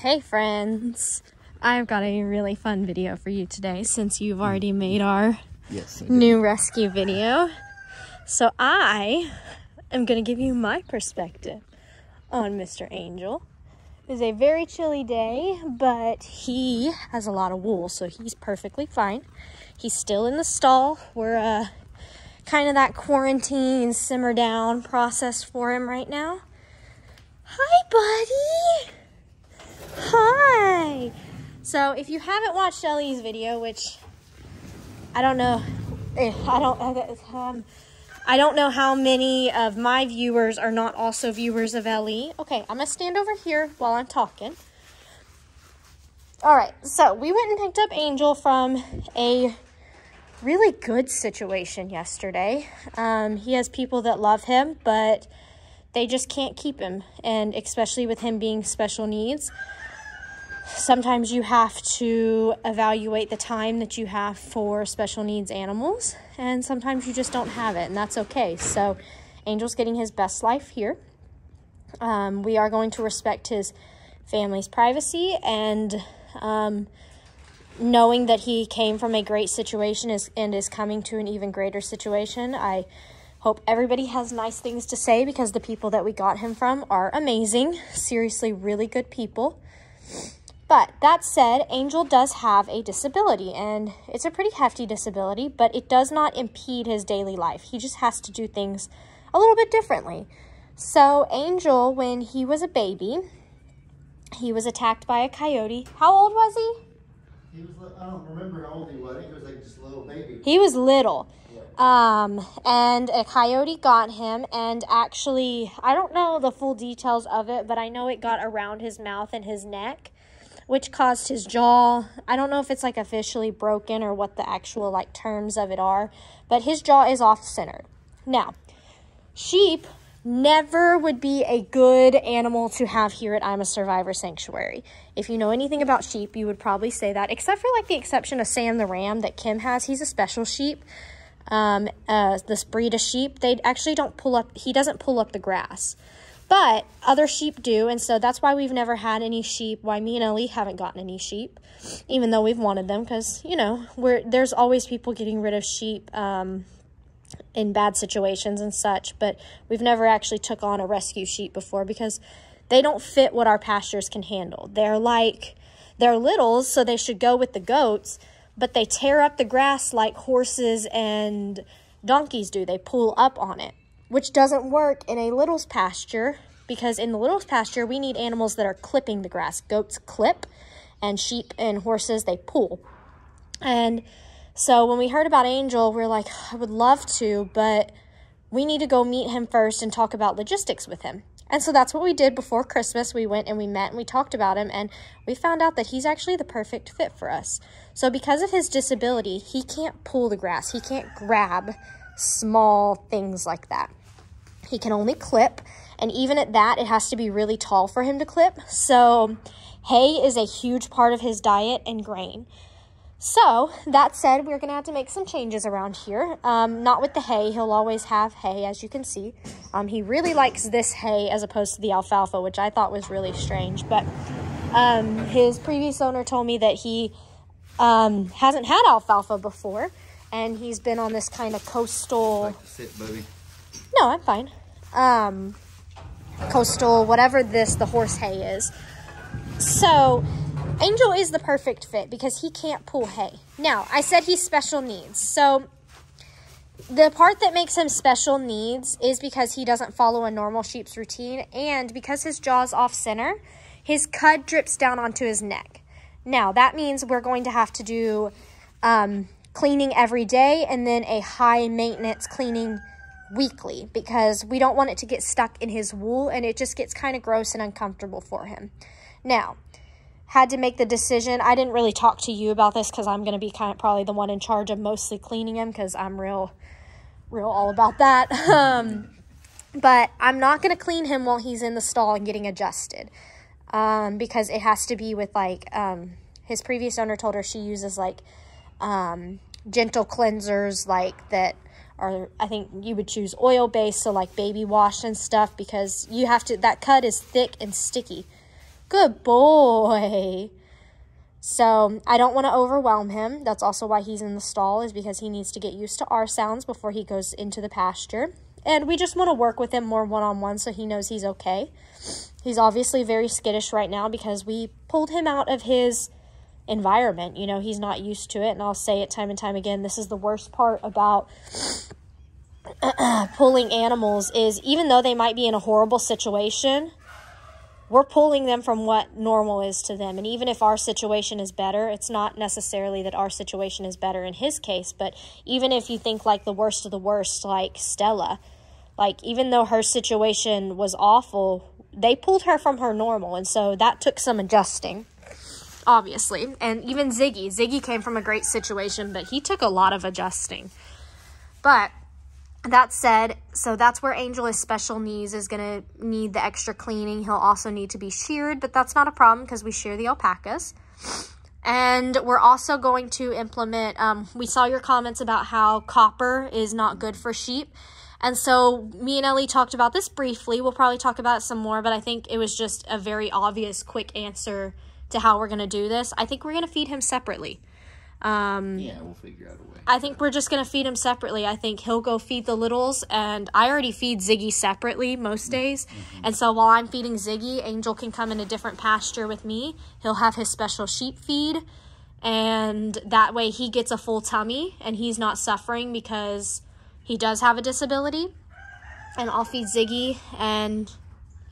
Hey friends, I've got a really fun video for you today since you've already made our Yes. new rescue video. So I am going to give you my perspective on Mr. Angel. It is a very chilly day, but he has a lot of wool, so he's perfectly fine. He's still in the stall. We're uh, kind of that quarantine simmer down process for him right now. Hi, buddy. Hi. So if you haven't watched Ellie's video, which I don't know, eh, I don't, um, I don't know how many of my viewers are not also viewers of Ellie. Okay, I'm gonna stand over here while I'm talking. All right, so we went and picked up Angel from a really good situation yesterday. Um, he has people that love him, but they just can't keep him, and especially with him being special needs sometimes you have to evaluate the time that you have for special needs animals, and sometimes you just don't have it, and that's okay. So, Angel's getting his best life here. Um, we are going to respect his family's privacy and um, knowing that he came from a great situation is, and is coming to an even greater situation. I hope everybody has nice things to say because the people that we got him from are amazing. Seriously, really good people. But that said, Angel does have a disability, and it's a pretty hefty disability, but it does not impede his daily life. He just has to do things a little bit differently. So, Angel, when he was a baby, he was attacked by a coyote. How old was he? He was. I don't remember how old he was. He was like just a little baby. He was little. Um, and a coyote got him, and actually, I don't know the full details of it, but I know it got around his mouth and his neck, which caused his jaw. I don't know if it's like officially broken or what the actual like terms of it are, but his jaw is off centered. Now, sheep never would be a good animal to have here at I'm a Survivor Sanctuary. If you know anything about sheep, you would probably say that, except for like the exception of Sam the Ram that Kim has. He's a special sheep. Um, uh, this breed of sheep, they actually don't pull up, he doesn't pull up the grass. But other sheep do, and so that's why we've never had any sheep. Why me and Ellie haven't gotten any sheep, even though we've wanted them, because you know we're there's always people getting rid of sheep. Um, in bad situations and such, but we've never actually took on a rescue sheep before because they don't fit what our pastures can handle. They're like they're littles, so they should go with the goats, but they tear up the grass like horses and donkeys do. They pull up on it, which doesn't work in a little's pasture because in the little's pasture we need animals that are clipping the grass. Goats clip and sheep and horses they pull. And so when we heard about Angel, we are like, I would love to, but we need to go meet him first and talk about logistics with him. And so that's what we did before Christmas. We went and we met and we talked about him, and we found out that he's actually the perfect fit for us. So, because of his disability, he can't pull the grass, he can't grab small things like that. He can only clip, and even at that, it has to be really tall for him to clip. So, hay is a huge part of his diet and grain. So, that said, we're going to have to make some changes around here. Um, not with the hay. He'll always have hay, as you can see. Um, he really likes this hay as opposed to the alfalfa, which I thought was really strange. But um, his previous owner told me that he um, hasn't had alfalfa before, and he's been on this kind of coastal. Like sit. No, I'm fine. Um, coastal, whatever this, the horse hay is. So, Angel is the perfect fit because he can't pull hay. Now, I said he's special needs. So, the part that makes him special needs is because he doesn't follow a normal sheep's routine and because his jaw's off center, his cud drips down onto his neck. Now, that means we're going to have to do um, cleaning every day and then a high maintenance cleaning weekly because we don't want it to get stuck in his wool and it just gets kind of gross and uncomfortable for him. Now, had to make the decision. I didn't really talk to you about this because I'm going to be kind of probably the one in charge of mostly cleaning him because I'm real, real all about that. Um, but I'm not going to clean him while he's in the stall and getting adjusted um, because it has to be with like um, his previous owner told her she uses like um, gentle cleansers like that are I think you would choose oil based so like baby wash and stuff because you have to that cut is thick and sticky Good boy. So I don't want to overwhelm him. That's also why he's in the stall, is because he needs to get used to our sounds before he goes into the pasture. And we just want to work with him more one on one so he knows he's okay. He's obviously very skittish right now because we pulled him out of his environment. You know, he's not used to it. And I'll say it time and time again this is the worst part about pulling animals is even though they might be in a horrible situation, we're pulling them from what normal is to them. And even if our situation is better, it's not necessarily that our situation is better in his case, but even if you think like the worst of the worst, like Stella, like even though her situation was awful, they pulled her from her normal. And so that took some adjusting, obviously. And even Ziggy, Ziggy came from a great situation, but he took a lot of adjusting. But that said, so that's where Angel is special needs is going to need the extra cleaning. He'll also need to be sheared, but that's not a problem because we shear the alpacas. And we're also going to implement, um, we saw your comments about how copper is not good for sheep. And so me and Ellie talked about this briefly. We'll probably talk about some more, but I think it was just a very obvious, quick answer to how we're going to do this. I think we're going to feed him separately. Um, Yeah, we'll figure out a way. I think we're just going to feed him separately. I think he'll go feed the littles, and I already feed Ziggy separately most days. And so while I'm feeding Ziggy, Angel can come in a different pasture with me. He'll have his special sheep feed, and that way he gets a full tummy and he's not suffering because he does have a disability. And I'll feed Ziggy and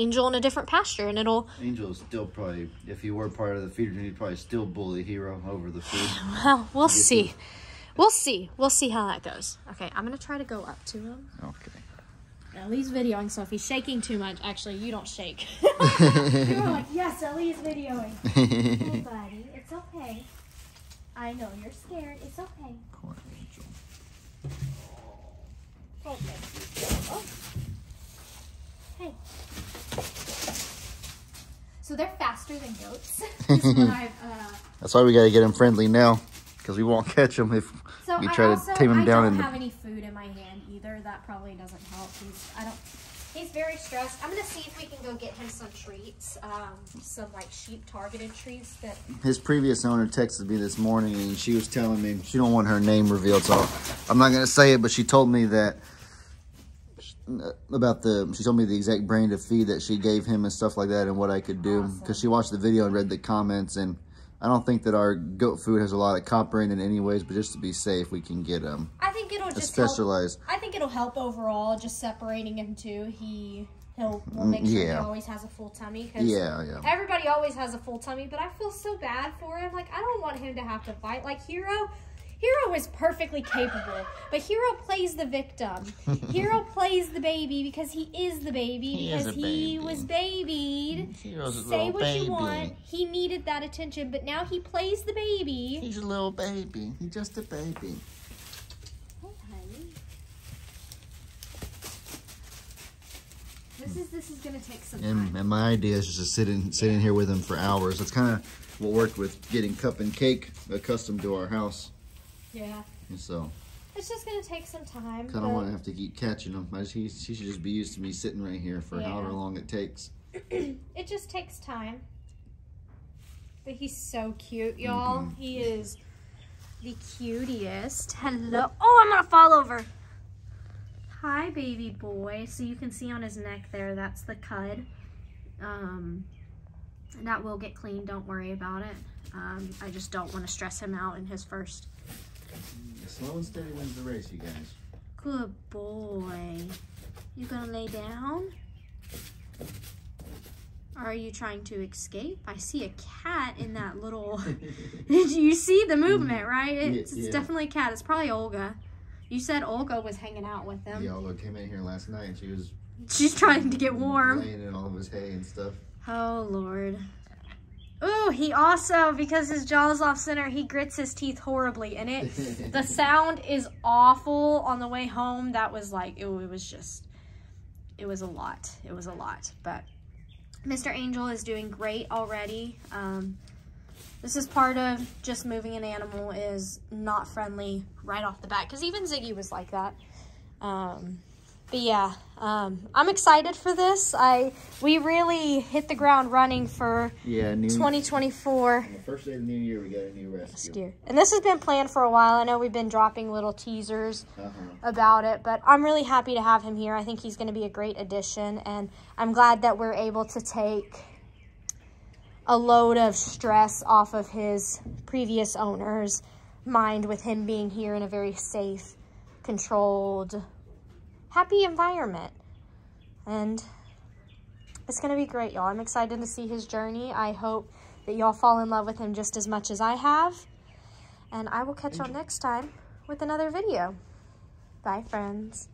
Angel in a different pasture, and it'll Angel is still probably, if he were part of the feeder team, he'd probably still bully Hero over the food. well, we'll see. We'll see. We'll see how that goes. Okay, I'm gonna try to go up to him. Okay. Ellie's videoing, so if he's shaking too much, actually, you don't shake. You're like, yes, Ellie is videoing. hey, buddy, it's okay. I know you're scared. It's okay. Poor Angel. Okay. Oh. Hey. So they're faster than goats. uh, That's why we got to get him friendly now, because we won't catch him if So we try also, to tame him I down. don't in the have any food in my hand either. That probably doesn't help. He's I don't. He's very stressed. I'm gonna see if we can go get him some treats, um, some like sheep targeted treats that. his previous owner texted me this morning and she was telling me she don't want her name revealed so i'm not going to say it but she told me that about the she told me the exact brand of feed that she gave him and stuff like that and what i could do because she watched the video and read the comments and i don't think that our goat food has a lot of copper in it anyways but just to be safe we can get um I think it'll just help. specialized I think it'll help overall, just separating him too. He he'll will make sure he always has a full tummy. Cause yeah yeah Everybody always has a full tummy, but I feel so bad for him. Like I don't want him to have to fight. Like Hero, Hero is perfectly capable, but Hero plays the victim. Hero plays the baby because he is the baby He because he baby. was babied. Mm, Hero's a Say what baby. you want. He needed that attention, but now he plays the baby. he's a little baby he's just a baby honey. This is this is gonna take some time. and my idea is just to sit in sit in here with him for hours. That's kind of what worked with getting cup and cake accustomed to our house. Yeah, And so it's just gonna take some time. kind of want to have to keep catching him. I just, he, he should just be used to me sitting right here for Yeah. however long it takes. it just takes time. But he's so cute, y'all. Mhm. He is the cutest. Hello. Oh, I'm gonna fall over. Hi, baby boy. So you can see on his neck there, that's the cud. Um, that will get clean. Don't worry about it. Um, I just don't want to stress him out in his first. Slow and steady wins the race, you guys. Good boy. You gonna lay down? Are you trying to escape? I see a cat in that little. Did you see the movement, right? It's, it's yeah. definitely a cat. It's probably Olga. You said Olga was hanging out with them. Yeah, although came in here last night and she was She's trying to get warm. laying in all of his hay and stuff. Oh, Lord. Ooh, he also, because his jaw's off center, he grits his teeth horribly. And it, the sound is awful on the way home. That was like, it, it was just, it was a lot. It was a lot. But Mr. Angel is doing great already. Um, this is part of just moving an animal is not friendly right off the bat. Because even Ziggy was like that. Um, but yeah, um, I'm excited for this. I we really hit the ground running for Yeah, new 2024 the first day of the new year, we got a new rescue. rescue. And this has been planned for a while. I know we've been dropping little teasers Uh-huh. about it, but I'm really happy to have him here. I think he's going to be a great addition, and I'm glad that we're able to take a load of stress off of his previous owner's mind with him being here in a very safe, controlled, happy environment. And it's going to be great, y'all. I'm excited to see his journey. I hope that y'all fall in love with him just as much as I have. And I will catch y'all next time with another video. Bye, friends.